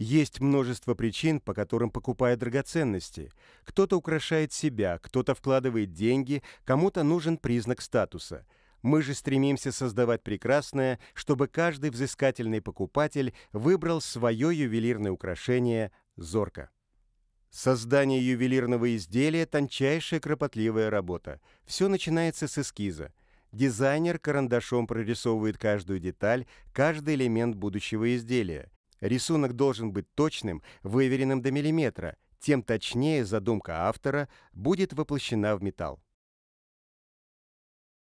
Есть множество причин, по которым покупают драгоценности. Кто-то украшает себя, кто-то вкладывает деньги, кому-то нужен признак статуса. Мы же стремимся создавать прекрасное, чтобы каждый взыскательный покупатель выбрал свое ювелирное украшение зорко. Создание ювелирного изделия – тончайшая кропотливая работа. Все начинается с эскиза. Дизайнер карандашом прорисовывает каждую деталь, каждый элемент будущего изделия. Рисунок должен быть точным, выверенным до миллиметра, тем точнее задумка автора будет воплощена в металл.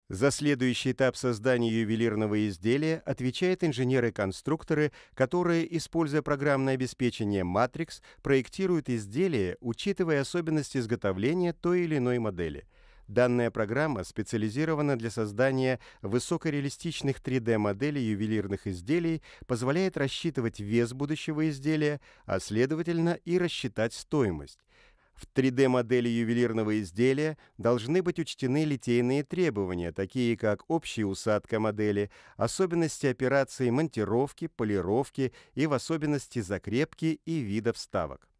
За следующий этап создания ювелирного изделия отвечают инженеры-конструкторы, которые, используя программное обеспечение Matrix, проектируют изделия, учитывая особенности изготовления той или иной модели – Данная программа специализирована для создания высокореалистичных 3D-моделей ювелирных изделий, позволяет рассчитывать вес будущего изделия, а следовательно и рассчитать стоимость. В 3D-модели ювелирного изделия должны быть учтены литейные требования, такие как общая усадка модели, особенности операции монтировки, полировки и в особенности закрепки и вида вставок.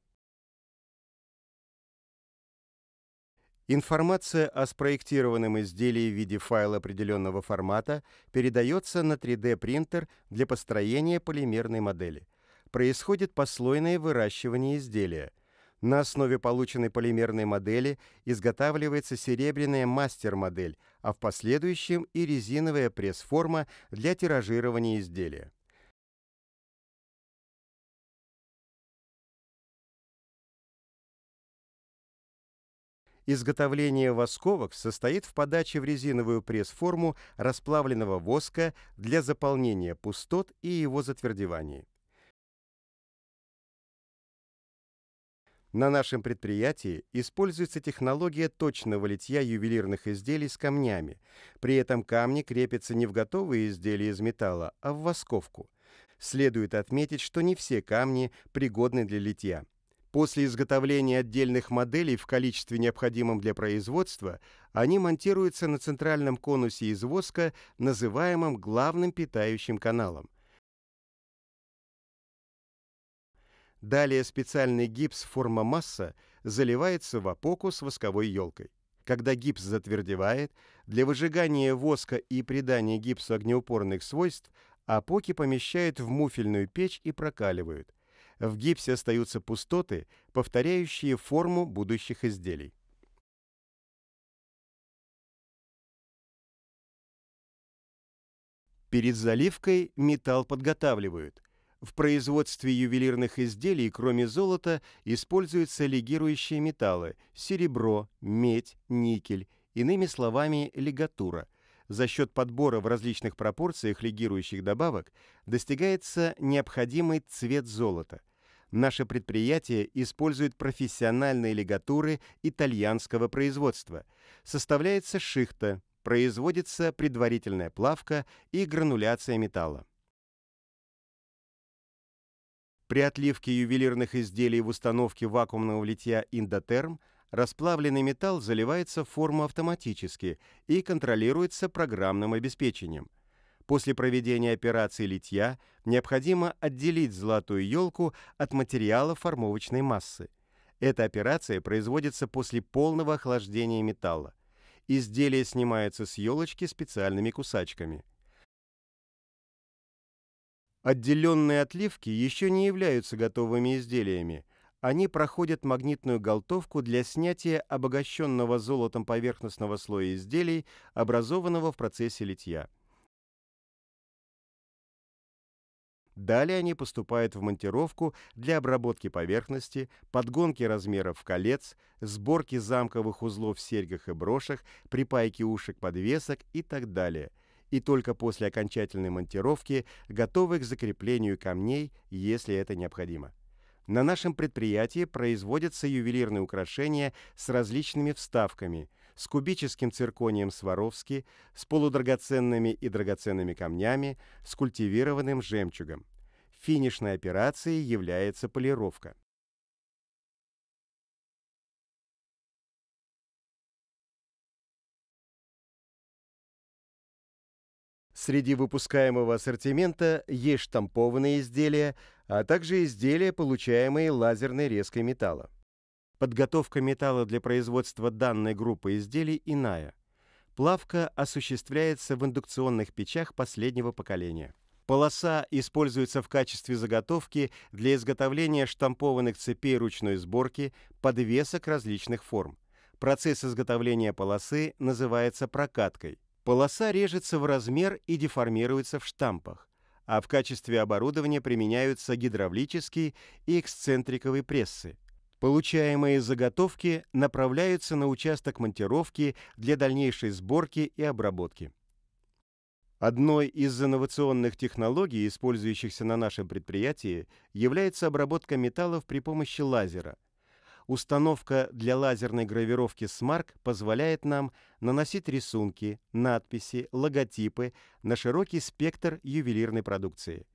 Информация о спроектированном изделии в виде файла определенного формата передается на 3D-принтер для построения полимерной модели. Происходит послойное выращивание изделия. На основе полученной полимерной модели изготавливается серебряная мастер-модель, а в последующем и резиновая пресс-форма для тиражирования изделия. Изготовление восковок состоит в подаче в резиновую пресс-форму расплавленного воска для заполнения пустот и его затвердевания. На нашем предприятии используется технология точного литья ювелирных изделий с камнями. При этом камни крепятся не в готовые изделия из металла, а в восковку. Следует отметить, что не все камни пригодны для литья. После изготовления отдельных моделей в количестве необходимом для производства, они монтируются на центральном конусе из воска, называемом главным питающим каналом. Далее специальный гипс форма масса заливается в опоку с восковой елкой. Когда гипс затвердевает, для выжигания воска и придания гипсу огнеупорных свойств опоки помещают в муфельную печь и прокаливают – в гипсе остаются пустоты, повторяющие форму будущих изделий. Перед заливкой металл подготавливают. В производстве ювелирных изделий, кроме золота, используются легирующие металлы – серебро, медь, никель, иными словами, лигатура – за счет подбора в различных пропорциях легирующих добавок достигается необходимый цвет золота. Наше предприятие использует профессиональные лигатуры итальянского производства. Составляется шихта, производится предварительная плавка и грануляция металла. При отливке ювелирных изделий в установке вакуумного литья «Индотерм» Расплавленный металл заливается в форму автоматически и контролируется программным обеспечением. После проведения операции литья необходимо отделить золотую елку от материала формовочной массы. Эта операция производится после полного охлаждения металла. Изделие снимается с елочки специальными кусачками. Отделенные отливки еще не являются готовыми изделиями, они проходят магнитную галтовку для снятия обогащенного золотом поверхностного слоя изделий, образованного в процессе литья. Далее они поступают в монтировку для обработки поверхности, подгонки размеров колец, сборки замковых узлов в серьгах и брошах, припайки ушек подвесок и так далее. И только после окончательной монтировки готовы к закреплению камней, если это необходимо. На нашем предприятии производятся ювелирные украшения с различными вставками, с кубическим цирконием Сваровски, с полудрагоценными и драгоценными камнями, с культивированным жемчугом. Финишной операцией является полировка. Среди выпускаемого ассортимента есть штампованные изделия, а также изделия, получаемые лазерной резкой металла. Подготовка металла для производства данной группы изделий иная. Плавка осуществляется в индукционных печах последнего поколения. Полоса используется в качестве заготовки для изготовления штампованных цепей ручной сборки подвесок различных форм. Процесс изготовления полосы называется прокаткой. Полоса режется в размер и деформируется в штампах, а в качестве оборудования применяются гидравлические и эксцентриковые прессы. Получаемые заготовки направляются на участок монтировки для дальнейшей сборки и обработки. Одной из инновационных технологий, использующихся на нашем предприятии, является обработка металлов при помощи лазера. Установка для лазерной гравировки SMARC позволяет нам наносить рисунки, надписи, логотипы на широкий спектр ювелирной продукции,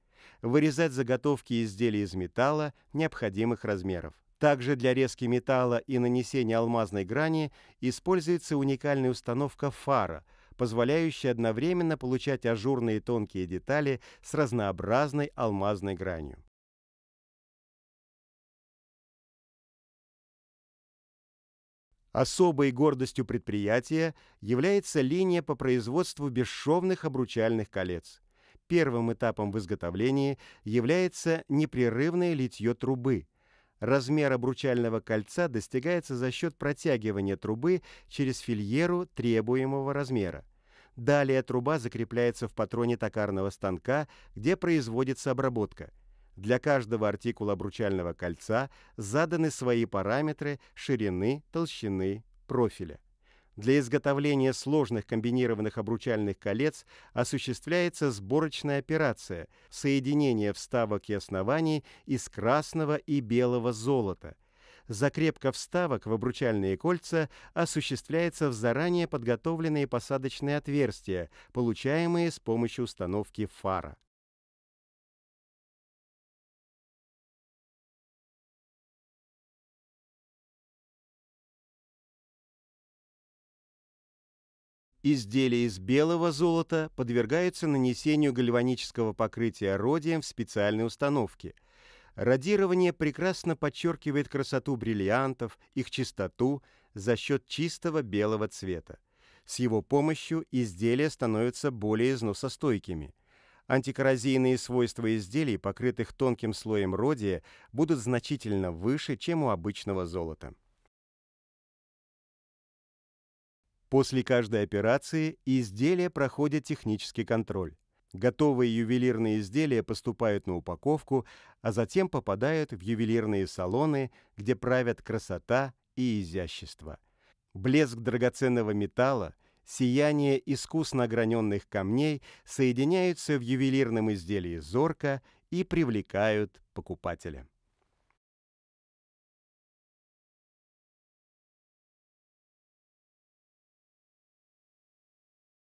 вырезать заготовки изделий из металла необходимых размеров. Также для резки металла и нанесения алмазной грани используется уникальная установка фара, позволяющая одновременно получать ажурные тонкие детали с разнообразной алмазной гранью. Особой гордостью предприятия является линия по производству бесшовных обручальных колец. Первым этапом в изготовлении является непрерывное литье трубы – Размер обручального кольца достигается за счет протягивания трубы через фильеру требуемого размера. Далее труба закрепляется в патроне токарного станка, где производится обработка. Для каждого артикула обручального кольца заданы свои параметры ширины, толщины, профиля. Для изготовления сложных комбинированных обручальных колец осуществляется сборочная операция – соединение вставок и оснований из красного и белого золота. Закрепка вставок в обручальные кольца осуществляется в заранее подготовленные посадочные отверстия, получаемые с помощью установки фара. Изделия из белого золота подвергаются нанесению гальванического покрытия родием в специальной установке. Радирование прекрасно подчеркивает красоту бриллиантов, их чистоту за счет чистого белого цвета. С его помощью изделия становятся более износостойкими. Антикоррозийные свойства изделий, покрытых тонким слоем родия, будут значительно выше, чем у обычного золота. После каждой операции изделия проходят технический контроль. Готовые ювелирные изделия поступают на упаковку, а затем попадают в ювелирные салоны, где правят красота и изящество. Блеск драгоценного металла, сияние искусно ограненных камней соединяются в ювелирном изделии зорко и привлекают покупателя.